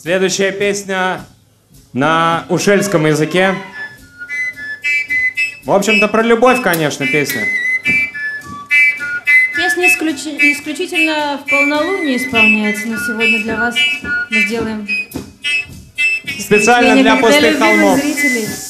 Следующая песня на ушельском языке. В общем-то, про любовь, конечно, песня. Песня исключ... исключительно в полнолуние исполняется, но сегодня для вас мы сделаем Специально для выступление пустых холмов. зрителей.